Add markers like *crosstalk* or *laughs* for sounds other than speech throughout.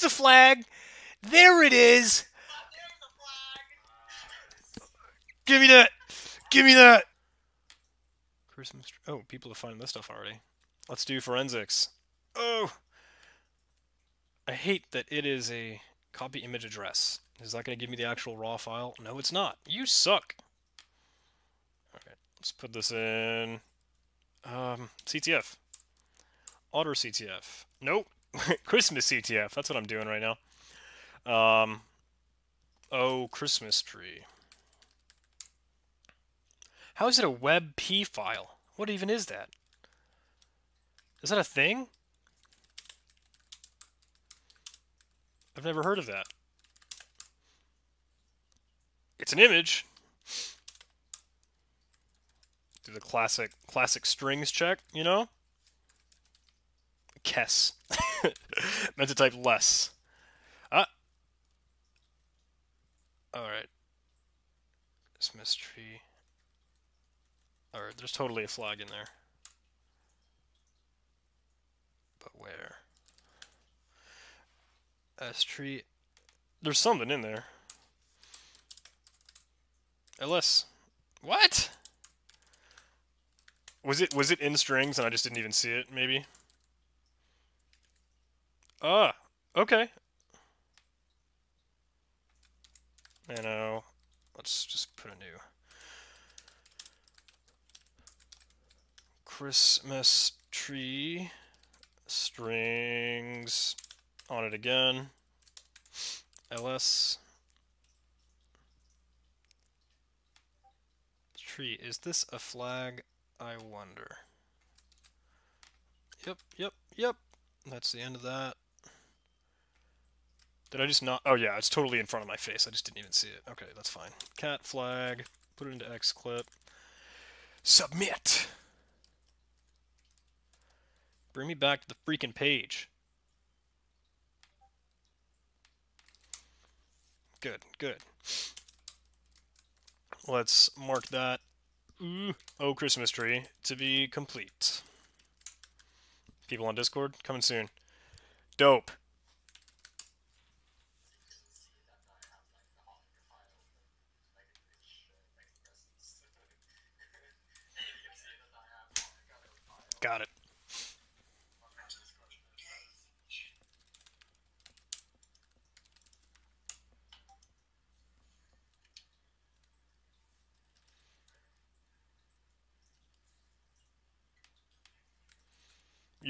There's the flag. There it is. Give me that. Give me that. Christmas. Oh, people are finding this stuff already. Let's do forensics. Oh. I hate that it is a copy image address. Is that going to give me the actual raw file? No, it's not. You suck. Alright, let's put this in um, CTF. Otter CTF. Nope. *laughs* Christmas CTF. That's what I'm doing right now. Um, oh, Christmas tree. How is it a WebP file? What even is that? Is that a thing? I've never heard of that. It's an image. Do the classic classic strings check, you know? Kess. *laughs* Meant to type less. Ah. Alright. Christmas tree. Alright, there's totally a flag in there. But where? S tree. There's something in there. LS. What? Was it was it in strings and I just didn't even see it, maybe? Ah, okay. You know, let's just put a new Christmas tree strings on it again. ls tree. Is this a flag? I wonder. Yep, yep, yep. That's the end of that. Did I just not? Oh yeah, it's totally in front of my face. I just didn't even see it. Okay, that's fine. Cat flag. Put it into xclip. Submit. Bring me back to the freaking page. Good, good. Let's mark that Ooh, oh Christmas tree to be complete. People on Discord coming soon. Dope. Got it.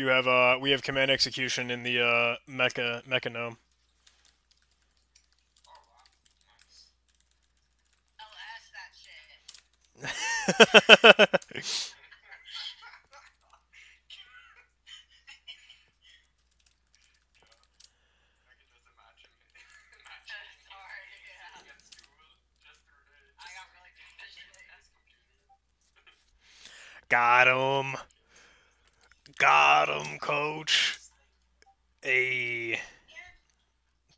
You have uh we have command execution in the uh mecha mechanome. *laughs* Got him. Got him, coach.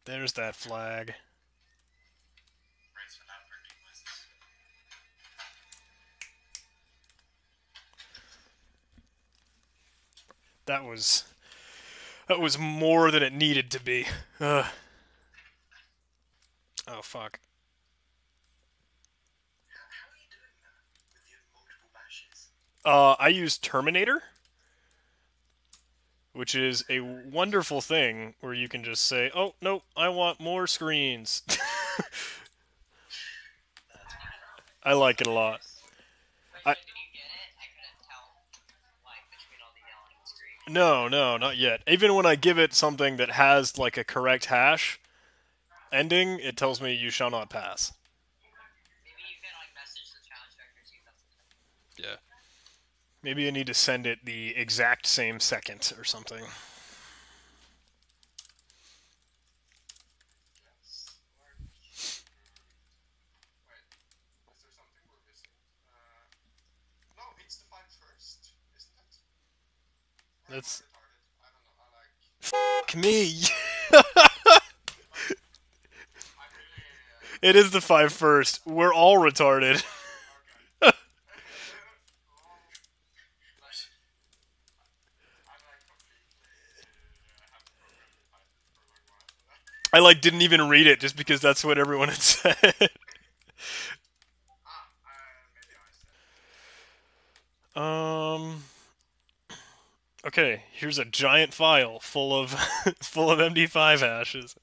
There's that flag. That was that was more than it needed to be. Ugh. Oh fuck. Uh, I use Terminator which is a wonderful thing where you can just say, "Oh no, I want more screens." *laughs* I like it a lot. I, no, no, not yet. Even when I give it something that has like a correct hash ending, it tells me you shall not pass. Yeah. Maybe I need to send it the exact same second or something. That's fuck me. *laughs* it is the five first. We're all retarded. *laughs* I like didn't even read it just because that's what everyone had *laughs* said. um. Okay, here's a giant file full of *laughs* full of MD5 hashes.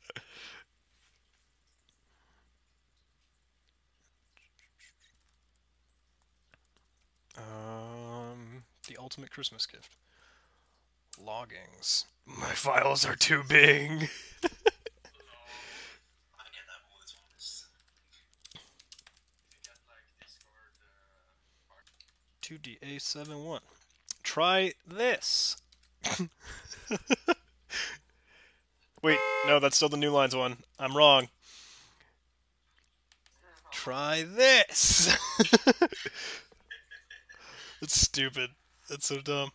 Um, the ultimate Christmas gift. Loggings. My files are too big. *laughs* Two D A seven one. Try this. *laughs* Wait, no, that's still the new lines one. I'm wrong. Try this. *laughs* That's stupid. That's so dumb.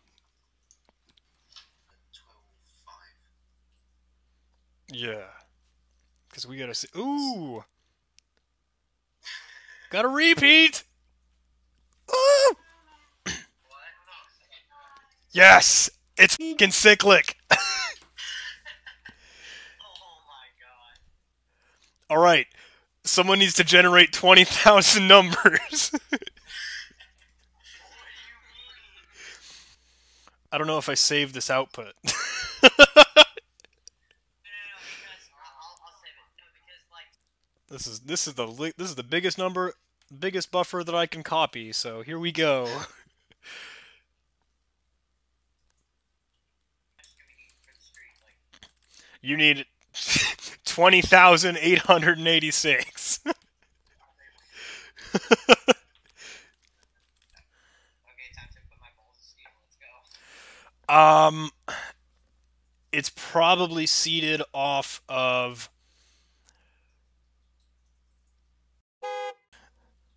Yeah. Because we gotta see. Ooh! Got a repeat! Yes! It's fucking cyclic! *laughs* Oh my god. Alright. Someone needs to generate 20,000 numbers. *laughs* I don't know if I saved this output. *laughs* this is this is the this is the biggest number, biggest buffer that I can copy. So here we go. You need *laughs* twenty thousand eight hundred and eighty-six. *laughs* Um, it's probably seeded off of.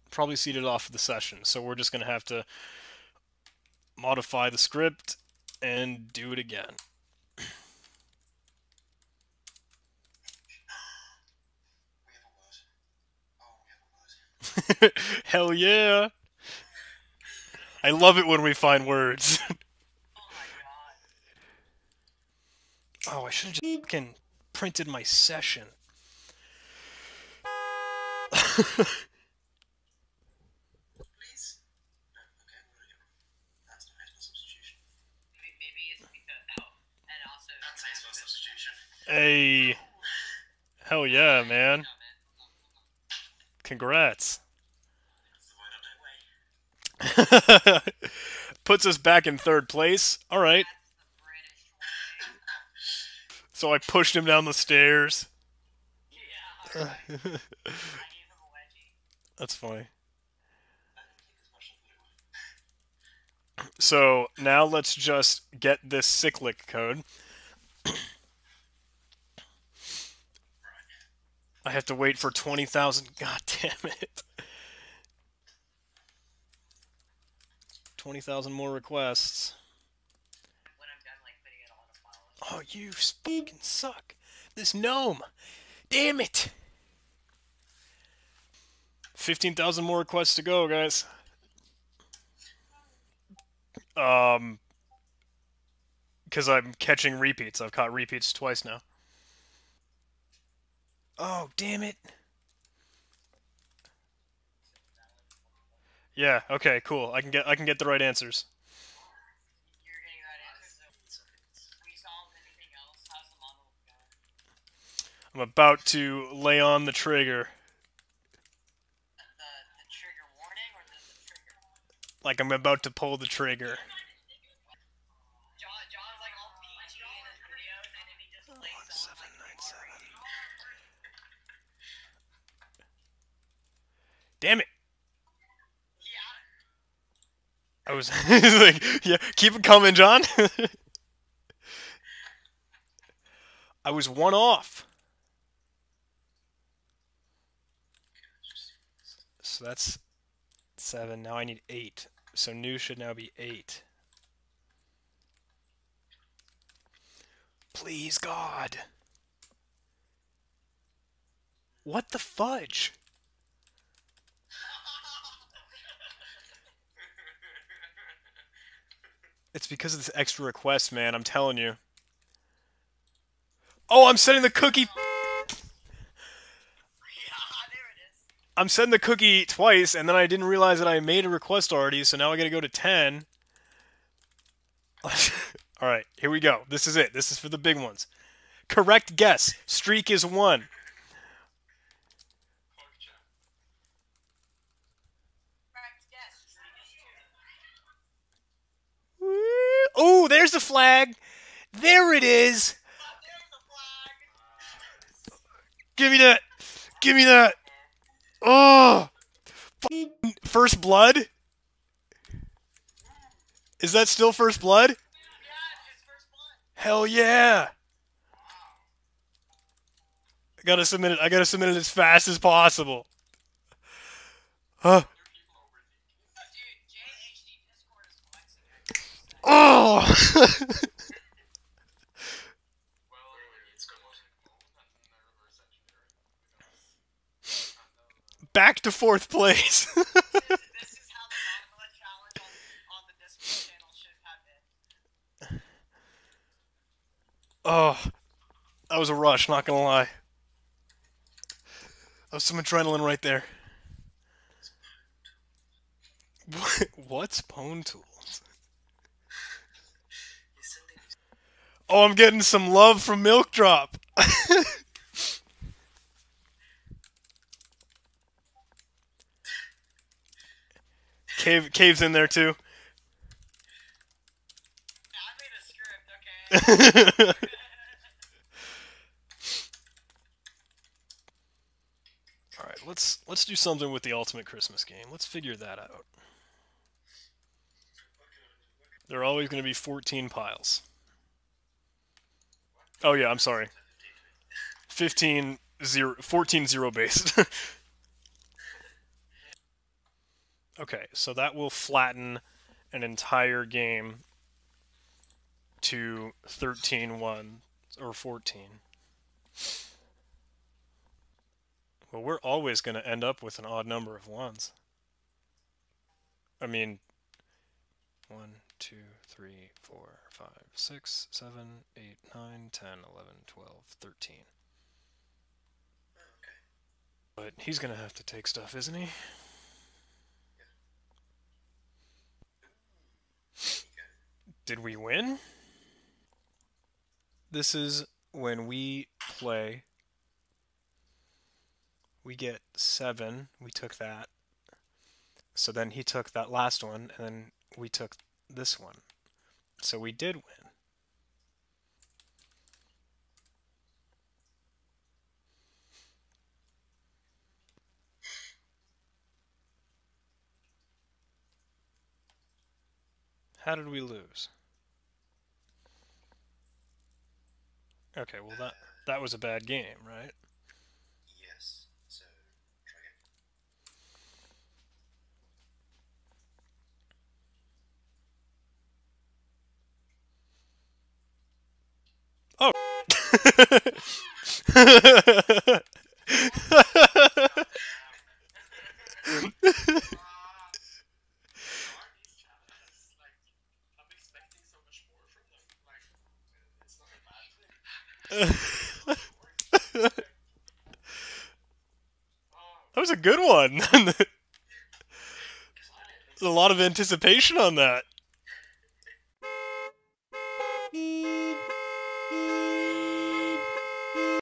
Probably seeded off of the session, so we're just going to have to modify the script and do it again. *laughs* Hell yeah! I love it when we find words. *laughs* Oh, I should have just fucking printed my session. Hey. Hell yeah, man. Congrats. *laughs* Puts us back in third place. All right. So I pushed him down the stairs. Yeah. *laughs* That's funny. So now let's just get this cyclic code. I have to wait for 20,000. *laughs* God damn it. 20,000 more requests. Oh, you fucking suck. This gnome. Damn it. 15,000 more requests to go, guys. Um, because I'm catching repeats. I've caught repeats twice now. Oh, damn it. Yeah, okay, cool. I can get I can get the right answers. I'm about to lay on the trigger. The, the trigger warning or the, the trigger? Like I'm about to pull the trigger. John, John's like all PG in his videos and then he just lays on Seven like nine seven. boring. Damn it! *laughs* Like, yeah, keep it coming, John. *laughs* I was one off. So that's seven. Now I need eight. So new should now be eight. Please, God. What the fudge? It's because of this extra request, man. I'm telling you. Oh, I'm sending the cookie... I'm sending the cookie twice, and then I didn't realize that I made a request already, so now I gotta go to 10. *laughs* Alright, here we go. This is it. This is for the big ones. Correct guess. Streak is 1. Oh, there's the flag. There it is. Give me that. Give me that. Oh. First blood? Is that still first blood. Hell yeah. I gotta submit it. I gotta submit it as fast as possible. Huh. Dude, JHD Discord is flexing. Oh. *laughs* Back to fourth place. *laughs* Oh, that was a rush. Not gonna lie. That was some adrenaline right there. *laughs* What, what's pwntools? Oh, I'm getting some love from Milk Drop. *laughs* Cave, cave's in there too. I made a script, okay? All right, let's let's do something with the ultimate Christmas game. Let's figure that out. There are always going to be 14 piles. Oh yeah, I'm sorry. 15 0 14 0 based. *laughs* okay, so that will flatten an entire game to 13 1 or 14. Well, we're always going to end up with an odd number of ones. I mean, 1, 2, 3, 4, 5, 6, 7, 8, 9, 10, 11, 12, 13. But he's going to have to take stuff, isn't he? Did we win? This is when we play we get seven. We took that. So then he took that last one, and then we took this one. So we did win. How did we lose? Okay, well that that was a bad game, right? Yes. So try again. I'm expecting so much more from them. Like, it's not a bad thing. Oh, That was a good one. There's *laughs* a lot of anticipation on that.